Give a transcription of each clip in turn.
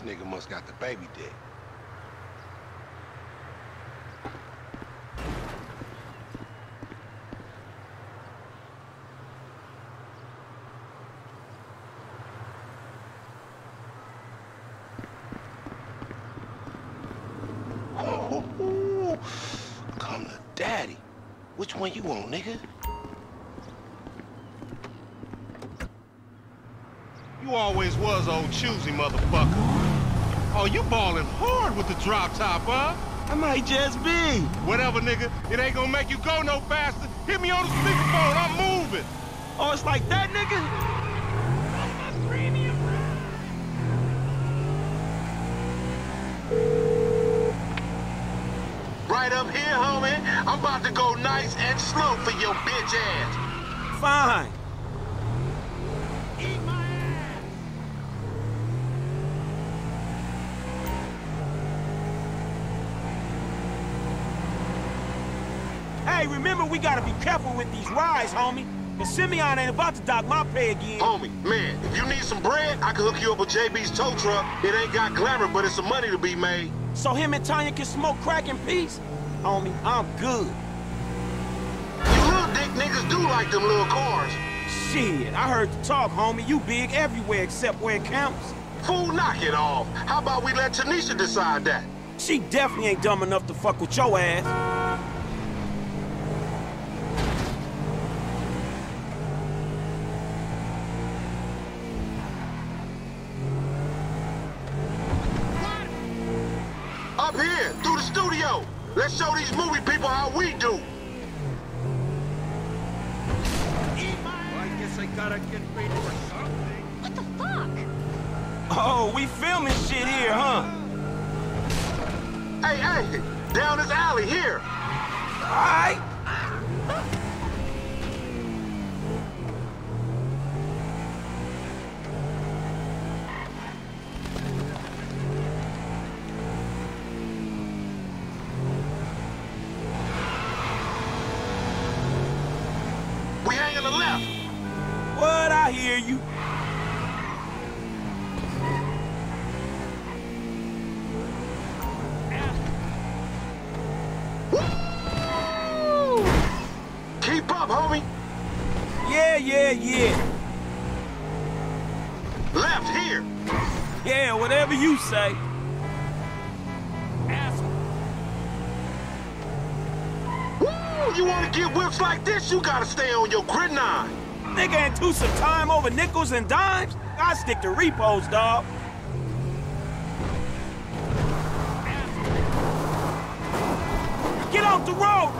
this nigga must got the baby dick. Come to daddy. Which one you want, nigga? You always was old choosy, motherfucker. Oh, you ballin' hard with the drop top, huh? I might just be. Whatever, nigga. It ain't gonna make you go no faster. Hit me on the speakerphone. I'm moving. Oh, it's like that, nigga? Right up here, homie. I'm about to go nice and slow for your bitch ass. Fine. Hey, remember we gotta be careful with these rides, homie. Cause Simeon ain't about to dock my pay again. Homie, man, if you need some bread, I can hook you up with JB's tow truck. It ain't got glamour, but it's some money to be made. So him and Tanya can smoke crack in peace? Homie, I'm good. You little dick niggas do like them little cars. Shit, I heard the talk, homie. You big everywhere except where it counts. Fool, knock it off. How about we let Tanisha decide that? She definitely ain't dumb enough to fuck with your ass. Hey, hey, down this alley here. Alright. We You wanna get whips like this, you gotta stay on your grid nine. Nigga ain't two some time over nickels and dimes? I stick to repos, dog. Get off the road!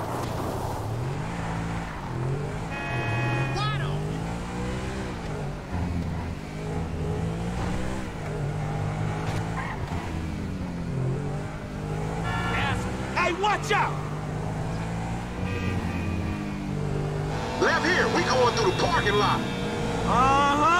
Hey, watch out! Left here, we going through the parking lot. Uh-huh.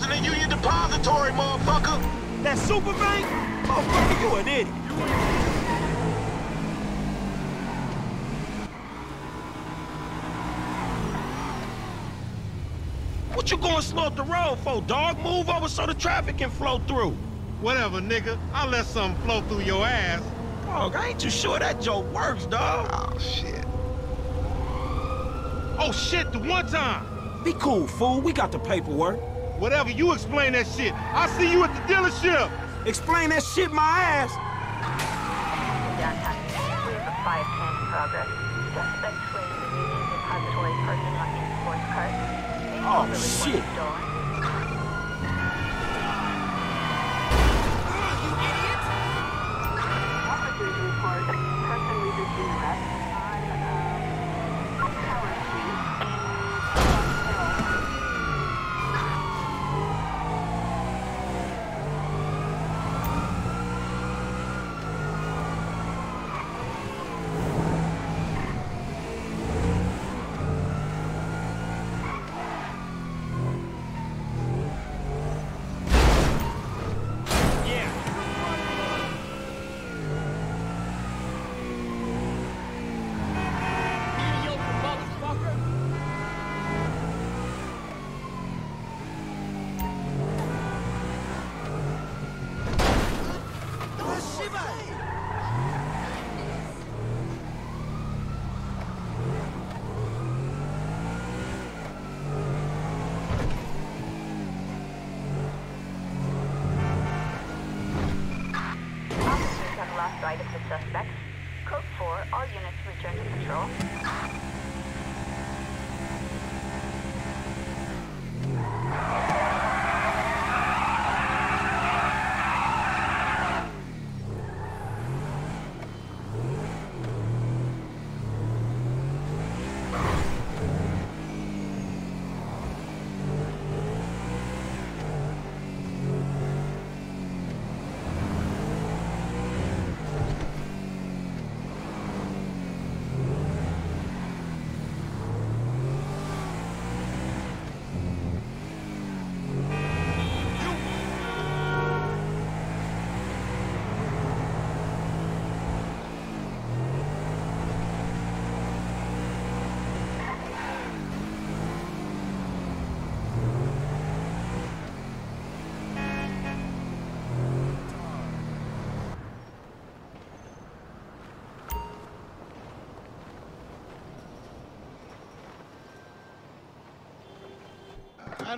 We buzzing the Union Depository, motherfucker. That super bank? Motherfucker, you an idiot. What you going slow up the road for, dog? Move over so the traffic can flow through. Whatever, nigga. I'll let something flow through your ass. Dog, I ain't too sure that joke works, dog. Oh, shit. Oh, shit, the one time. Be cool, fool. We got the paperwork. Whatever, you explain that shit. I'll see you at the dealership. Explain that shit my ass. downtown. We have a 510 in progress. Suspect fleeing the Union Depository parking lot in sports cars. Oh, Really shit. stolen.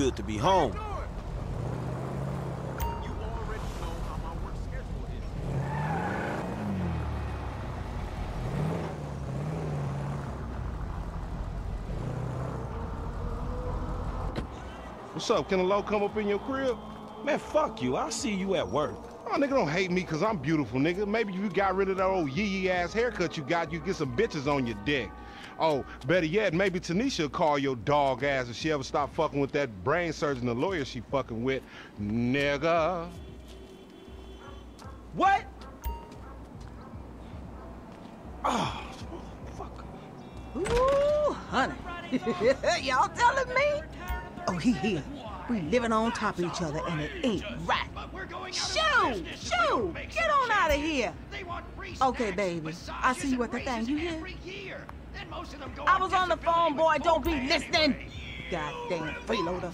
good to be home. What's up? Can a low come up in your crib? Man, fuck you. I'll see you at work. Oh, nigga, don't hate me because I'm beautiful, nigga. Maybe if you got rid of that old yee-yee ass haircut you got, you get some bitches on your dick. Oh, better yet, maybe Tanisha will call your dog ass if she ever stop fucking with that brain surgeon, the lawyer she fucking with. Nigga. What? Oh, fuck. Ooh, honey. Y'all telling me? Oh, he here. We living on top of each other and it ain't right. Shoo! Shoo! Get on out of here. Okay, baby. I see you at the thing. You hear? I was on the phone, boy. Don't be listening. Goddamn freeloader.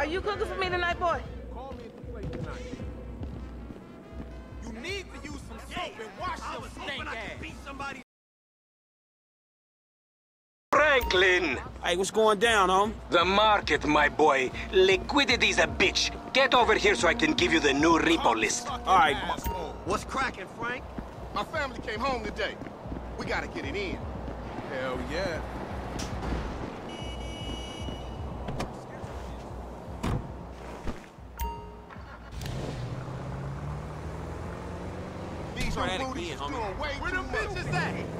Are you cooking for me tonight, boy? Call me at the place tonight. You need to use some soap and wash your stink ass. Franklin! Hey, what's going down, homie? The market, my boy. Liquidity's a bitch. Get over here so I can give you the new repo list. All right. What's cracking, Frank? My family came home today. We gotta get it in. Hell yeah. These Try that old again, booties homie. Where too them much. bitches at?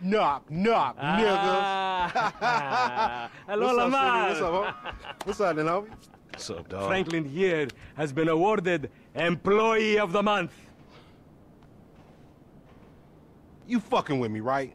Knock, knock, niggas. Ah. Hello, What's up, Lamar. City? What's up, homie? What's up, then, homie? What's up, dog? Franklin here has been awarded Employee of the Month. You fucking with me, right?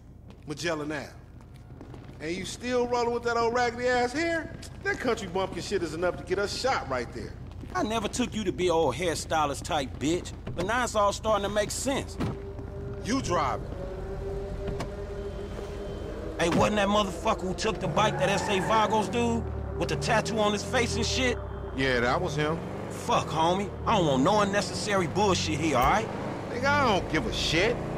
Magellan Ave. And you still rolling with that old raggedy ass hair? That country bumpkin shit is enough to get us shot right there. I never took you to be old hairstylist type bitch, but now it's all starting to make sense. You driving. Hey, wasn't that motherfucker who took the bike that S.A. Vagos dude? With the tattoo on his face and shit? Yeah, that was him. Fuck, homie. I don't want no unnecessary bullshit here, alright? Nigga, I don't give a shit.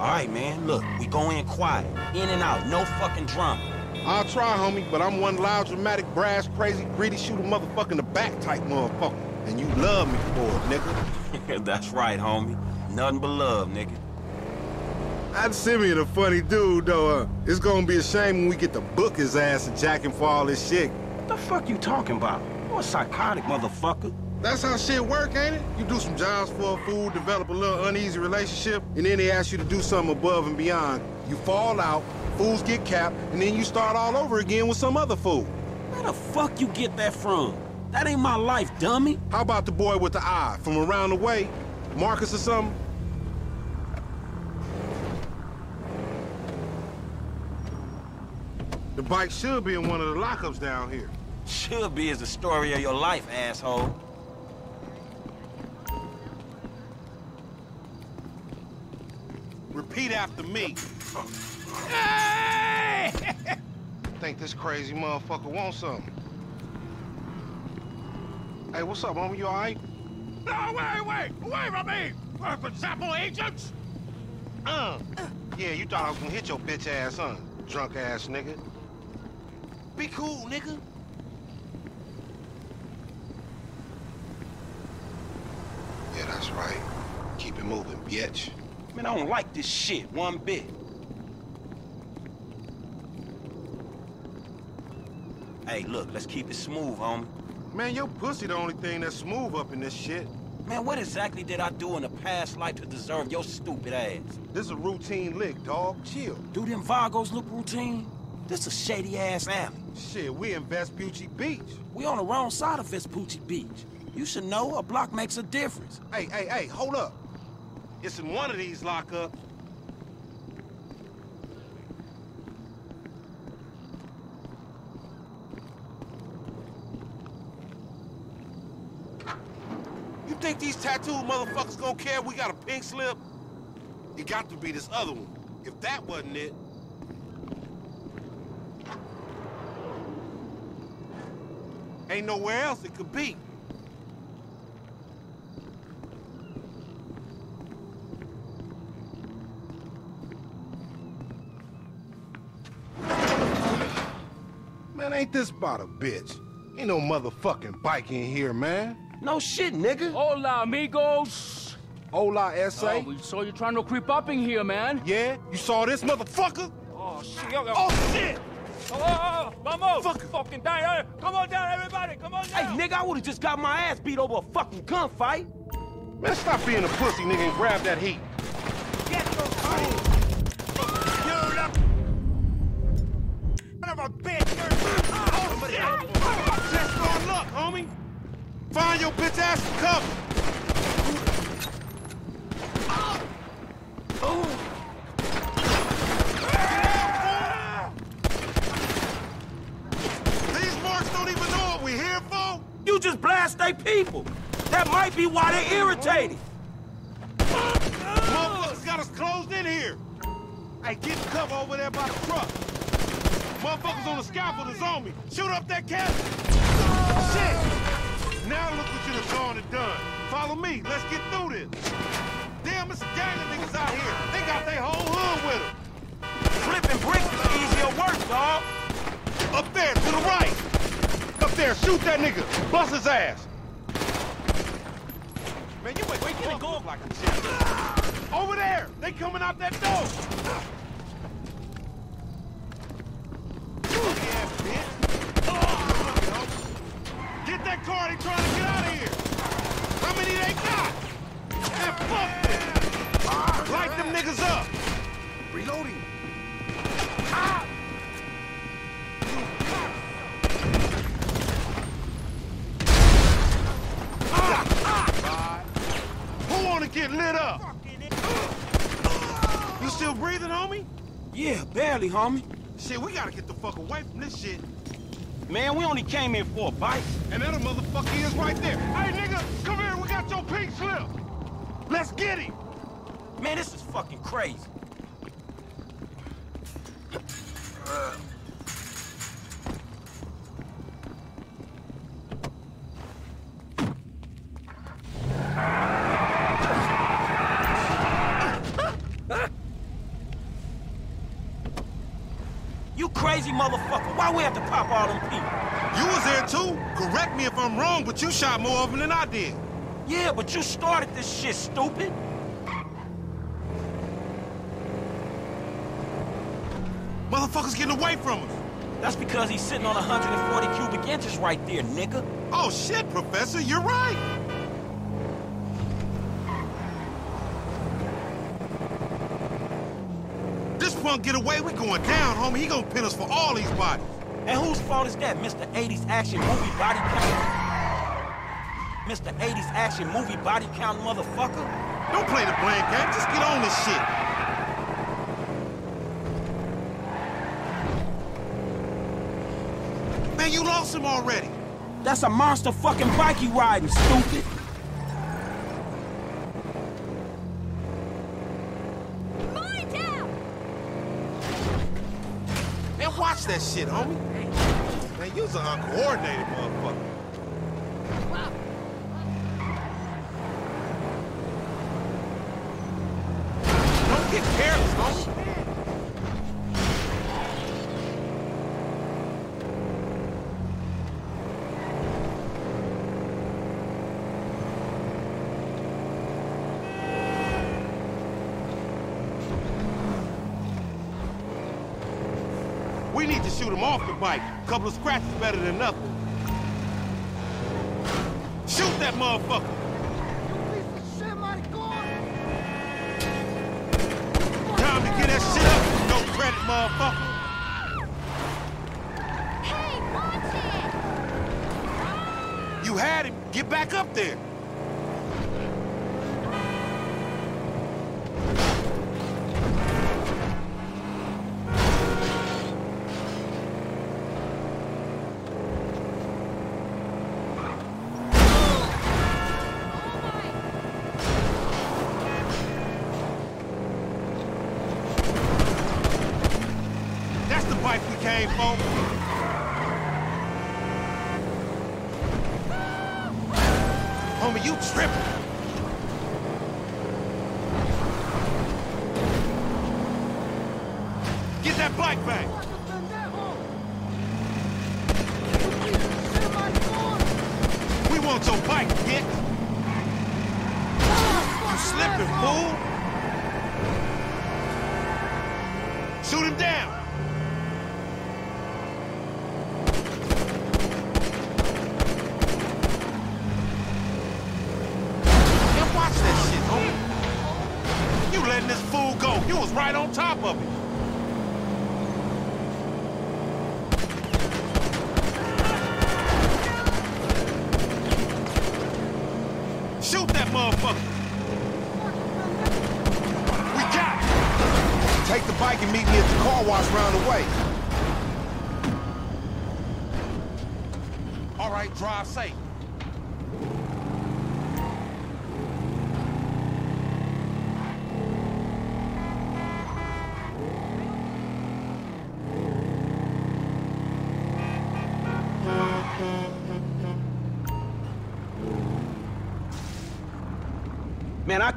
All right, man, look, we go in quiet. In and out, no fucking drama. I'll try, homie, but I'm one loud, dramatic, brass, crazy, greedy, shoot a motherfucker in the back type motherfucker. And you love me for it, nigga. That's right, homie. Nothing but love, nigga. That Simeon a funny dude, though. Uh, it's gonna be a shame when we get to book his ass and jack him for all this shit. What the fuck you talking about? You a psychotic motherfucker. That's how shit work, ain't it? You do some jobs for a fool, develop a little uneasy relationship, and then they ask you to do something above and beyond. You fall out, fools get capped, and then you start all over again with some other fool. Where the fuck you get that from? That ain't my life, dummy. How about the boy with the eye from around the way? Marcus or something? The bike should be in one of the lockups down here. Should be is the story of your life, asshole. After me. Think this crazy motherfucker wants something. Hey, what's up, homie? You all right? No, wait, wait! Away from me! Purple sample agents! Uh. Yeah, you thought I was gonna hit your bitch ass, huh? Drunk ass nigga. Be cool, nigga. Yeah, that's right. Keep it moving, bitch. Man, I don't like this shit one bit. Hey, look, let's keep it smooth, homie. Man, your pussy the only thing that's smooth up in this shit. Man, what exactly did I do in a past life to deserve your stupid ass? This is a routine lick, dog. Chill. Do them Vagos look routine? This a shady-ass alley. Shit, we in Vespucci Beach. We on the wrong side of Vespucci Beach. You should know a block makes a difference. Hey, hey, hey, hold up. It's in one of these lockups. You think these tattooed motherfuckers gonna care we got a pink slip? It got to be this other one. If that wasn't it... Ain't nowhere else it could be. Man, ain't this about a bitch? Ain't no motherfucking bike in here, man. No shit, nigga. Hola, amigos. Hola, S.A. Oh, we saw you trying to creep up in here, man. Yeah? You saw this motherfucker? Oh, shit. Oh, shit! Oh, oh, oh, vamos! Fuck. Fucking down. Eh? Come on down, everybody. Come on down! Hey, down. nigga, I would've just got my ass beat over a fucking gunfight. Man, stop being a pussy, nigga, and grab that heat. Find your bitch ass some cover. These marks don't even know what we here for. You just blast they people. That might be why they're irritated. Motherfuckers got us closed in here. Hey, get cover over there by the truck. Motherfuckers on the scaffold is on me. Shoot up that cabin. Shit! Now look what you done gone and done. Follow me. Let's get through this. Damn, it's a gang of niggas out here. They got their whole hood with them. Flipping bricks is easier work, dog. Up there, to the right. Up there, shoot that nigga. Bust his ass. Man, you ain't waking up go like a shit. Over there. They coming out that door. Homie. Shit, we gotta get the fuck away from this shit. Man, we only came in for a bite. And that a motherfucker is right there. Hey, nigga, come here. We got your pink slip. Let's get him. Man, this is fucking crazy. You crazy motherfucker. Why we have to pop all them people? You was there too. Correct me if I'm wrong, but you shot more of them than I did. Yeah, but you started this shit, stupid. Motherfuckers getting away from us. That's because he's sitting on 140 cubic inches right there, nigga. Oh shit, Professor, you're right. Punk get away, we going down, homie. He gonna pin us for all these bodies. And whose fault is that, Mr. 80s action movie body count? Mr. 80s action movie body count motherfucker? Don't play the blame game, just get on this shit. Man, you lost him already. That's a monster fucking bike you riding, stupid. Man, watch that shit, homie. Man, you's an uncoordinated motherfucker. Don't get careless, homie. We need to shoot him off the bike. A Couple of scratches better than nothing. Shoot that motherfucker! Time to get that shit up, no credit motherfucker! You had him. Get back up there. Came. Homie, you tripping. Right on top of it. Shoot that motherfucker. We got it. Take the bike and meet me at the car wash round the way. All right, drive safe.